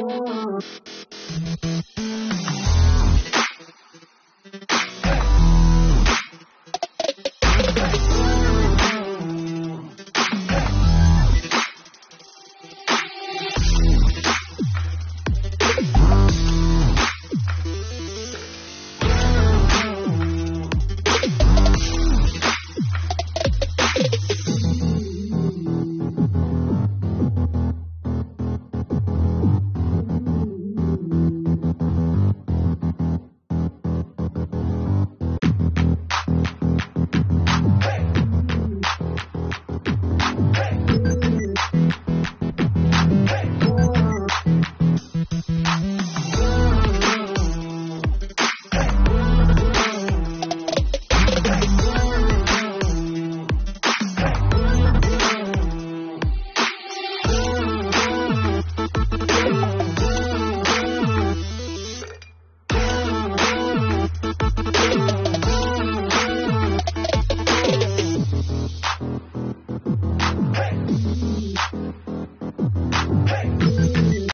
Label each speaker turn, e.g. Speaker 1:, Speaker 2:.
Speaker 1: Oh.